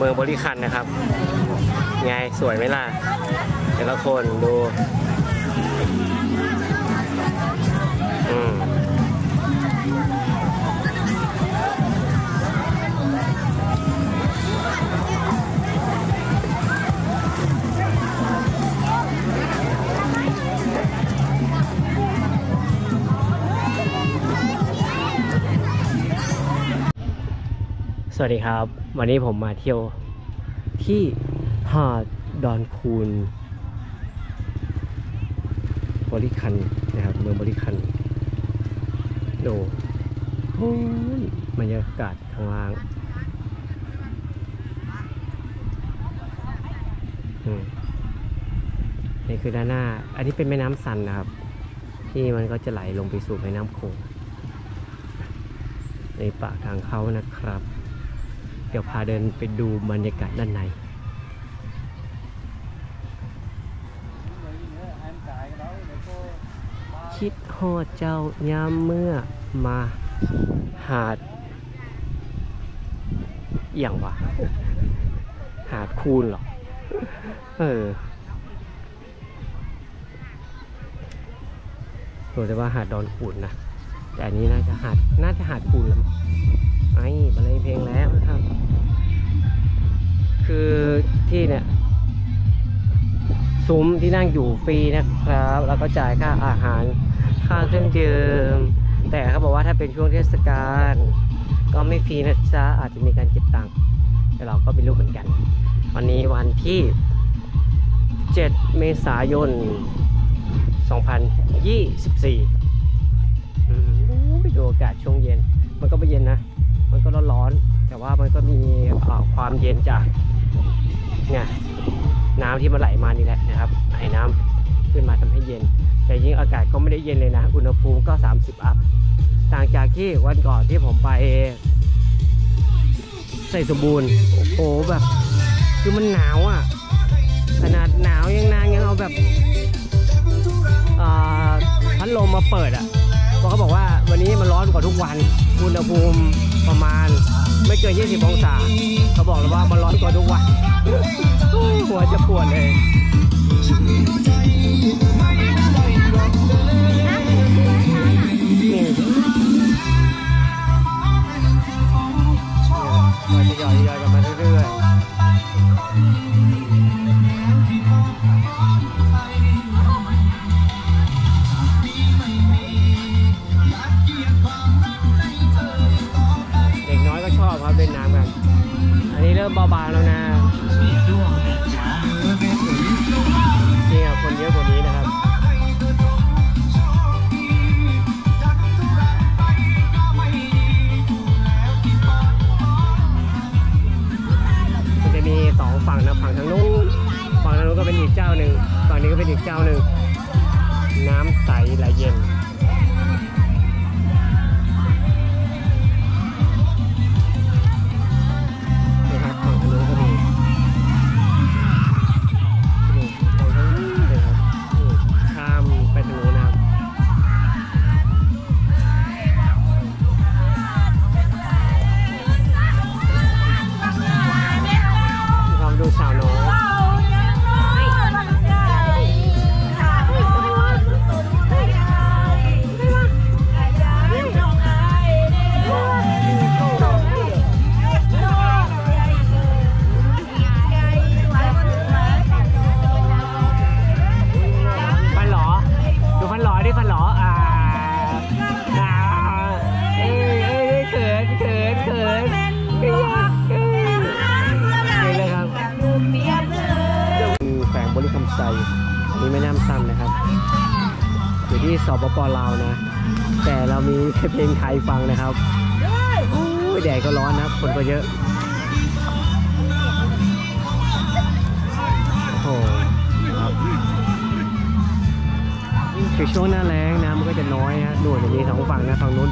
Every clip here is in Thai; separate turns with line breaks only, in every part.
เมืองบริคันนะครับ ไงสวยไหมล่ะแต่ละคนดู อืม วัสดีครับ วันนี้ผมมาเที่ยวที่หาดดอนคูนบริคันนะครับเมืองบริคันดูโอ้ยบรรยากาศข้างล่างนี่คือด้านหน้า อันนี้เป็นแม่น้ำซันนะครับ ที่มันก็จะไหลลงไปสู่แม่น้ำโขงในปากทางเขานะครับ เดี๋ยวพาเดินไปดูบรรยากาศด้านในคิดฮอดเจ้ายามเมื่อมาหาดอย่างวะหาดคูนเหรอเออตัวจะว่าหาดดอนคูนนะแต่อันนี้น่าจะหาดน่าจะหาดคูนแล้ว ไอ้บรรเลงเพลงแล้วนะครับ คือที่เนี่ยซุ้มที่นั่งอยู่ฟรีนะครับ แล้วก็จ่ายค่าอาหารค่าเครื่องดื่มแต่เขาบอกว่าถ้าเป็นช่วงเทศกาลก็ไม่ฟรีนะจ๊ะอาจจะมีการเก็บตังค์แต่เราก็ไม่รู้เหมือนกัน วันนี้วันที่ 7 เมษายน 2024โอ้ยดูอากาศช่วงเย็น มันก็ไม่เย็นนะ มันก็ร้อนๆแต่ว่ามันก็มีความเย็นจากเนี่ยน้ำที่มันไหลมานี่แหละนะครับไอ้น้ำขึ้นมาทำให้เย็น แต่ยิ่งอากาศก็ไม่ได้เย็นเลยนะ อุณหภูมิก็ 30 อัพ ต่างจากที่วันก่อนที่ผมไปใส่สมบูรณ์ โอ้โหแบบ คือมันหนาวอะ ขนาดหนาวยังนางยังเอาแบบอ่าพัดลมมาเปิดอะเพราะเขาบอกว่าวันนี้มันร้อนกว่าทุกวัน อุณหภูมิ ประมาณไม่เกิน 20 องศา เขาบอกเลยว่ามันร้อนกว่าทุกวันหัวจะปวดเลยนี่มันจะย่อยย่อยกันมาเรื่อยๆันนี้ก็เป็นอีกเจ้าหนึ่ง น้ำใสไหลเย็น อันนี้แม่น้ำซันนะครับอยู่ที่สปปลาวนะ แต่เรามีเพลงไทยฟังนะครับโอ้ยแดดก็ร้อนนะครับ คนก็เยอะโอ้โหครับคือช่วงหน้าแล้งน้ำมันก็จะน้อยฮะด่วนจะมีสองฝั่งนะฝั่งนู้น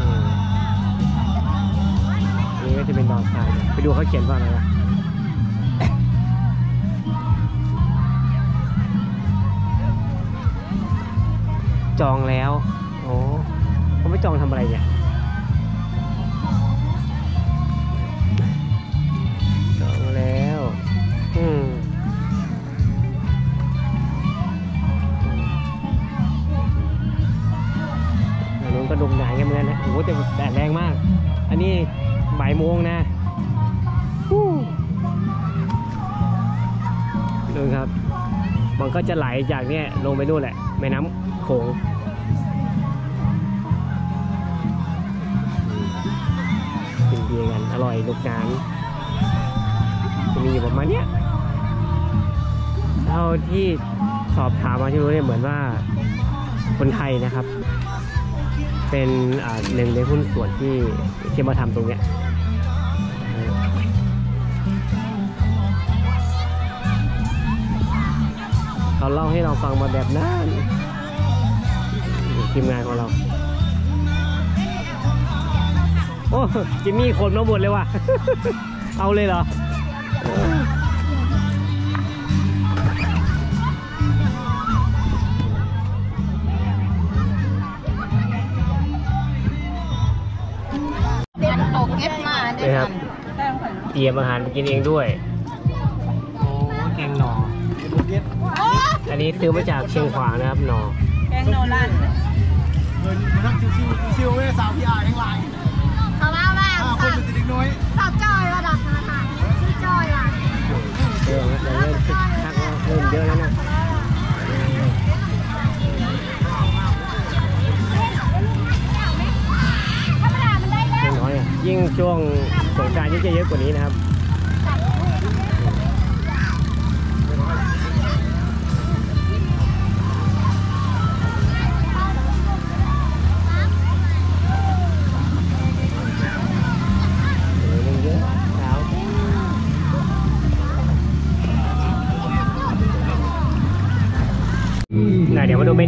อืมอันนี้ก็จะเป็นดอนทรายไปดูเขาเขียนว่าอะไรนะ จองแล้ว โอ้เขาไม่จองทำอะไรเนี่ยจองแล้ว อืมน้นก็ดุมหนาเงี้ยเหมือนกันนะโอ้โหแต่แดดแรงมาก อันนี้บ่ายโมงนะดูครับ มันก็จะไหลจากเนี้ยลงไปนู่นแหละแม่น้ำ โขงกินเบียร์กันอร่อยลูกนานจะมีอยู่ประมาณเนี้ยเท่าที่สอบถามมาที่รู้เนี่ยเหมือนว่าคนไทยนะครับ เป็นหนึ่งในหุ้นส่วนที่ที่มาทำตรงเนี้ยเขาเล่าให้เราฟังมาแบบนั้น ทีมงานของเรา โอ้จิมมี่คนมาหมดเลยว่ะ เอาเลยเหรอเออ
เด็ดตกเก็บมาเด็
นี่
ด
ครับเตรียมอาหารไปกินเองด้วย โอ้แกงหน่ออันนี้ซื้อมาจากเชียงขวางนะครับหน่อ
แกงโนรัน
เงินมันต้องชิวๆชิวๆเว้ยสาวพี่อายทั้งหลาย
เขาว่าว่า
ห้าคนเป็นเด็กน้อย
สาวจอยระดับธนาคารชื่อจอยว่ะ
เริ่มแล้วเริ่มคึกคักแล้วเริ่มเยอะแล้วนะไม่น้อยอะยิ่งช่วงสงกรารยิ่งจะเยอะกว่านี้นะครับ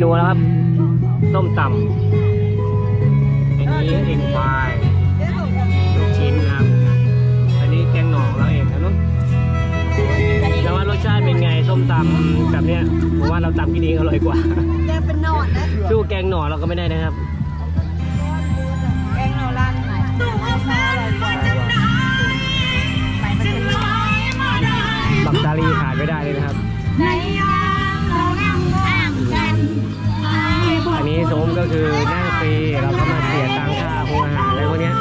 นเดี๋ยวมาดูเมนูแล้วครับ ส้มตำอันนี้เอ็นควายลูกชิ้นครับ อันนี้แกงหน่อของเราเองนะนุ๊กแล้วว่ารสชาติเป็นไงส้มตำแบบเนี้ยผมว่าเราตำกินเองอร่อยกว่า
แกเป็นนอนนะ
สู้แกงหน่อเราก็ไม่ได้นะครับ
แกงโนรันไหนตู้เอาแม่อะไรก่อนไหนมันเป็น
บักซาลีขาดไม่ได้เลยนะครับ
ก็
คือนั่งฟรีเราก็มาเสียตังค่าโรงอาหารอะไรพวกนี้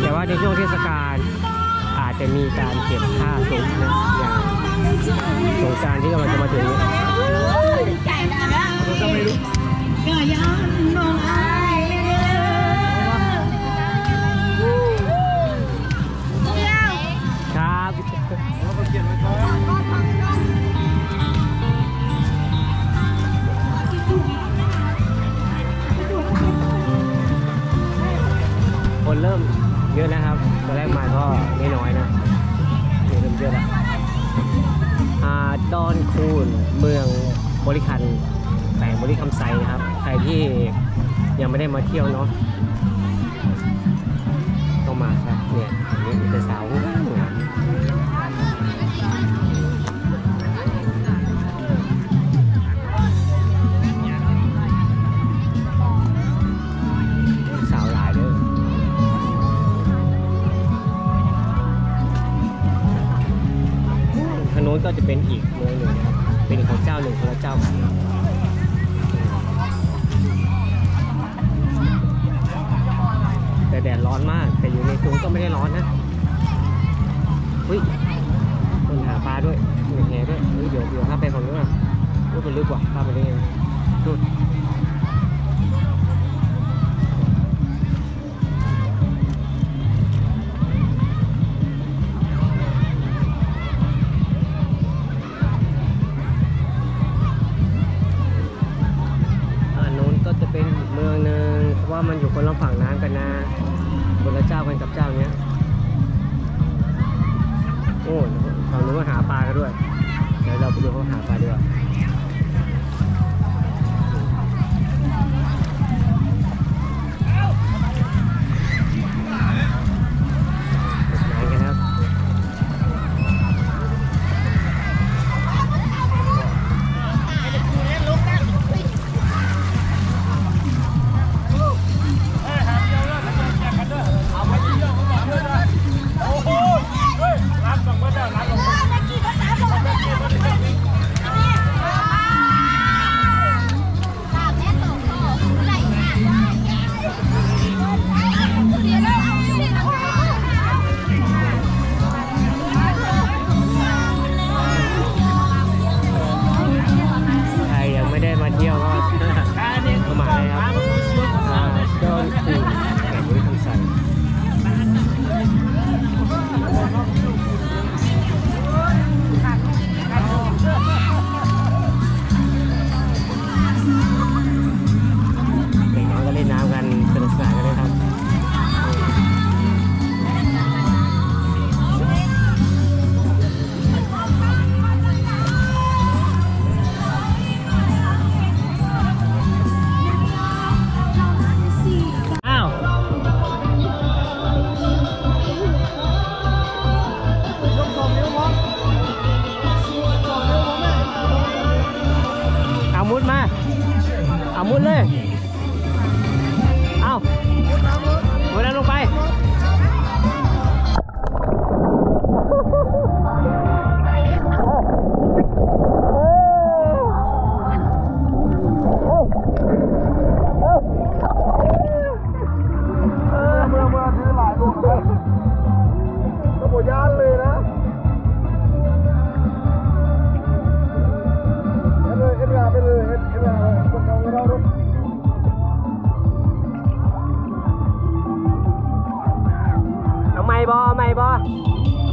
แต่ว่าในช่วงเทศกาลอาจจะมีการเก็บค่าสูงนะอย่างสงการที่กำลังจะมาถึงนี่ย
ใจนะนะก็ย้อนมองอายเดียว
ครับ คนเริ่มเยอะนะครับตอนแรกมาก็ไม่น้อยนะนี่เริ่มเยอะแล้วอ่าดอนคูนเมืองบริคันแขวงบริคำไซนะครับ ใครที่ยังไม่ได้มาเที่ยวเนาะ เป็นอีกเมืองหนึ่งนะครับเป็นของเจ้าหนึ่งคนละเจ้ากันแต่แดดร้อนมาก แต่อยู่ในกรุงก็ไม่ได้ร้อนนะเฮ้ยคนหาปลาด้วยมีแหด้วยเฮ้ยเดี๋ยวเดี๋ยวข้าไปของนู้นอะนู้นมันลึกกว่าข้าไปได้ไงนู่ หาปลากันด้วยเดี๋ยวเราไปดูเขาหาปลาดีกว่า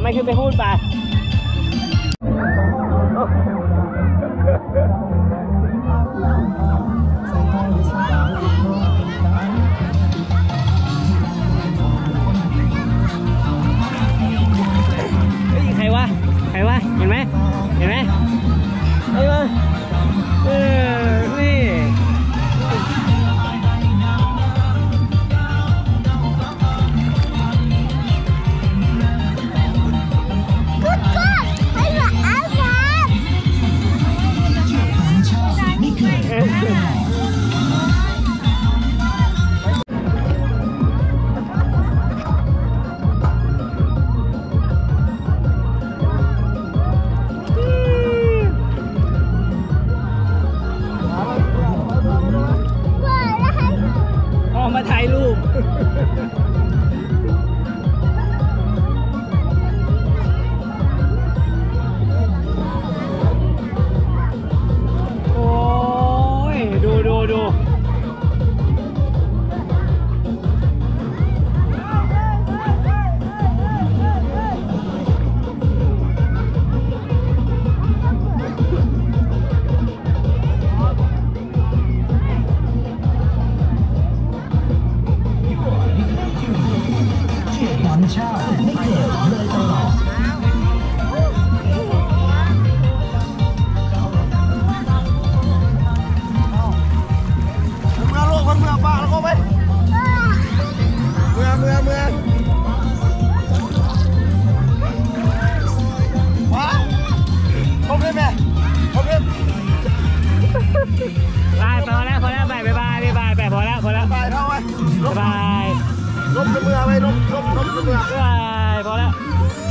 ไม่ขึ้นไปพูดไป มาถ่ายรูป 拜拜，好了。